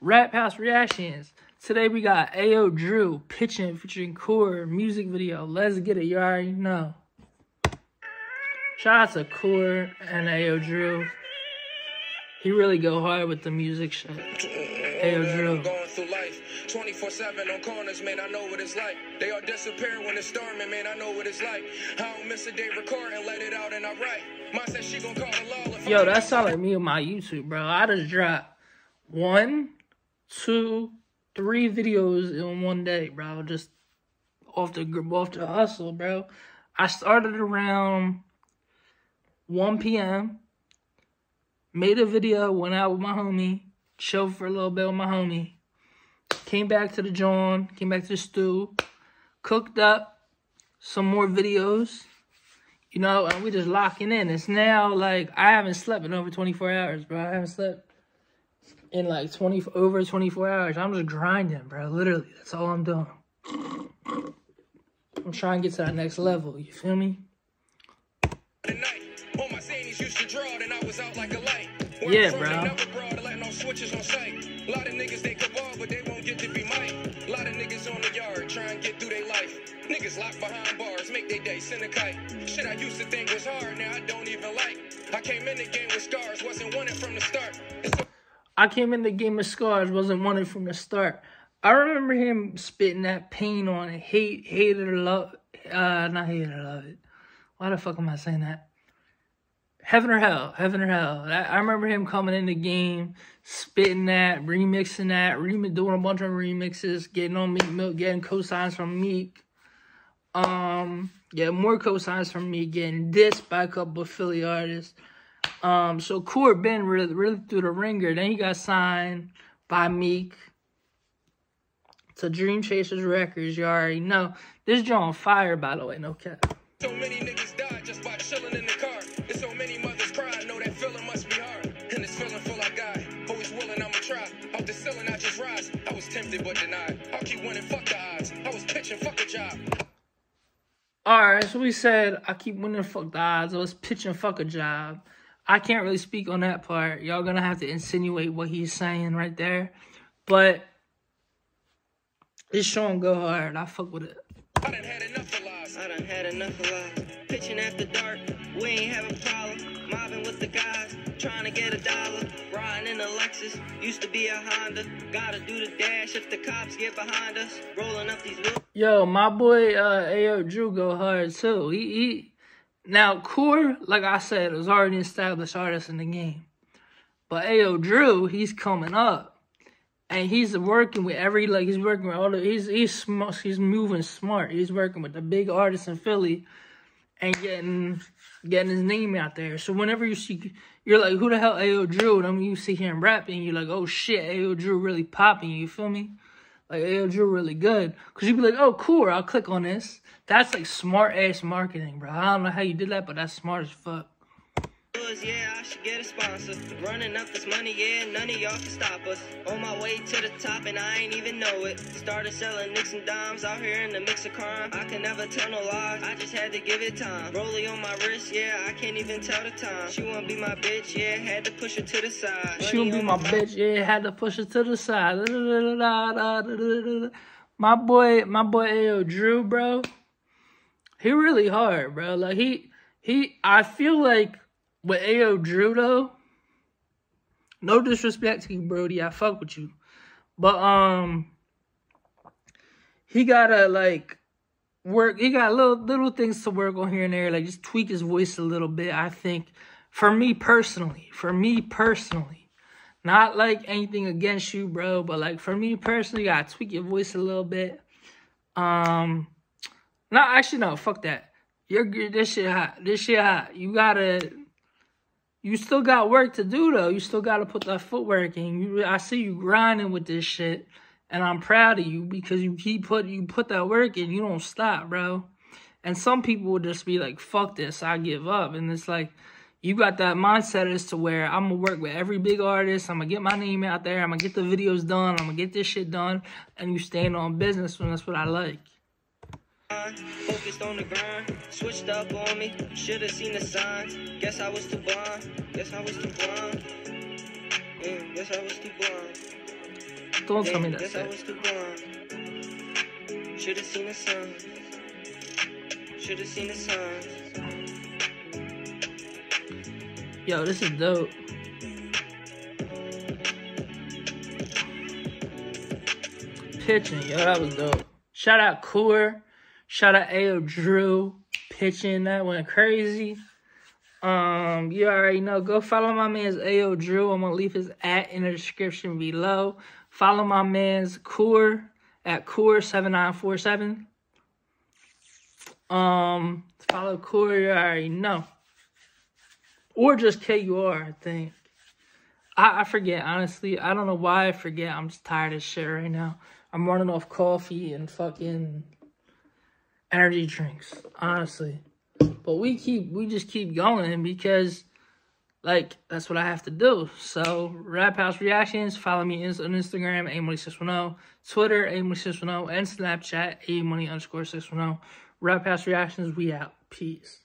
Rap House Reactions. Today we got Ayo Drew pitching featuring Kur music video. Let's get it, you already know. Shout out to Kur and Ayo Drew. He really go hard with the music shit. Ayo Drew. Going through life 24 7 on corners, man. I know what it's like. They all disappear when it's storming, man. I know what it's like. I don't miss a day recording, let it out and I write. Mom said she gon' call the law. Yo, that sound like me on my YouTube, bro. I just dropped one, two, three videos in one day, bro. Just off the off the hustle, bro. I started around 1 p.m. Made a video, went out with my homie, chilled for a little bit with my homie. Came back to the John, came back to the stew, cooked up some more videos. You know, and we just locking in. It's now like I haven't slept in over 24 hours, bro. I haven't slept in like 20 over 24 hours. I'm just grinding, bro. Literally, that's all I'm doing. I'm trying to get to that next level. You feel me? the night. All my zanies used to draw, then I was out like a light. Where Yeah, bro. they Never brought to let no switches on sight. A lot of niggas they cabal, but they won't get to be. A lot of niggas on the yard try and get through their life. Niggas locked behind bars, make their day send a kite. Shit I used to think was hard, now I don't even like. I came in the game with scars, wasn't wanted from the start. It's a I came in the game of scars, wasn't wanted from the start. I remember him spitting that pain on it. Hate, hate it or love, uh, not hate or love it. Why the fuck am I saying that? Heaven or hell, heaven or hell. I, remember him coming in the game, spitting that, remixing that, remi- doing a bunch of remixes, getting on Meek Mill, getting cosigns from Meek. Um, yeah, more cosigns from me, getting dissed by a couple of Philly artists. Um, so Kur been really, really through the ringer. Then he got signed by Meek to Dream Chasers Records. You already know. This joint on fire, by the way, no cap. So many niggas died just by chilling in the car. There's so many mothers cry, I know that feeling must be hard. And this feeling full I got. Always willing, I'ma try. Out the ceiling, I just rise. I was tempted but denied. I'll keep winning, fuck the odds. I was pitching, fuck a job. Alright, so we said I keep winning fuck the odds. I was pitching fuck a job. I can't really speak on that part. Y'all gonna have to insinuate what he's saying right there. But it's showing go hard. I fuck with it. I done had enough of lies. I done had enough of lies. Pitching after dark, we ain't having a problem. Mobbing with the guys, trying to get a dollar. Riding in a Lexus, used to be a Honda. Gotta do the dash if the cops get behind us. Rolling up these wheels. Yo, my boy uh Ayo Drew go hard too. He he now Kur, like I said, was already established artist in the game. But Ayo Drew, he's coming up. And he's working with every like he's working with all the he's he's smart he's moving smart. He's working with the big artists in Philly and getting getting his name out there. So whenever you see you're like, who the hell Ayo Drew? And then you see him rapping, you're like, oh shit, Ayo Drew really popping, you feel me? Like Ayo Drew really good. Cause you'd be like, oh cool, I'll click on this. That's like smart ass marketing, bro. I don't know how you did that, but that's smart as fuck. Yeah, I should get a sponsor. Running up this money, yeah, none of y'all can stop us. On my way to the top, and I ain't even know it. Started selling nicks and dimes out here in the mix of crime. I can never tell no lies, I just had to give it time. Rollie on my wrist, yeah, I can't even tell the time. She wanna be my bitch, yeah, had to push her to the side. She Money be my bitch. Yeah, had to push her to the side. My boy, my boy Ayo Drew, bro. He really hard, bro. Like he, he. I feel like with Ayo Drew though. No disrespect to you, Brody. I fuck with you, but um, he gotta like work. He got little little things to work on here and there. Like just tweak his voice a little bit. I think for me personally, for me personally, not like anything against you, bro, but like for me personally, you gotta tweak your voice a little bit. Um, no, actually no, fuck that. You're good. This shit hot. This shit hot. You gotta. You still got work to do though. You still gotta put that footwork in. You, I see you grinding with this shit, and I'm proud of you because you keep put you put that work in. You don't stop, bro. And some people would just be like, "Fuck this, I give up." And it's like, you got that mindset as to where I'm gonna work with every big artist. I'm gonna get my name out there. I'm gonna get the videos done. I'm gonna get this shit done. And you stand on business, and that's what I like. Focused on the grind, switched up on me. Should've seen the signs. Guess I was too blind. Guess I was too blind. Yeah, guess I was too blind. Don't tell me that. guess I was too blind. Should've seen the sun. Should've seen the signs. Yo, this is dope. Pitching, yo, that was dope. Shout out Cooler. Shout out Ayo Drew. Pitching, that went crazy. Um, you already know. Go follow my man's Ayo Drew. I'm gonna leave his at in the description below. Follow my man's Kur at Coor7947. Um, follow Kur, you already know. Or just KUR, I think. I, I forget, honestly. I don't know why I forget. I'm just tired of shit right now. I'm running off coffee and fucking energy drinks, honestly. But we keep, we just keep going because, like, that's what I have to do. So, Rap House Reactions, follow me on Instagram, amoney610, Twitter, amoney610, and Snapchat, amoney underscore 610. Rap House Reactions, we out. Peace.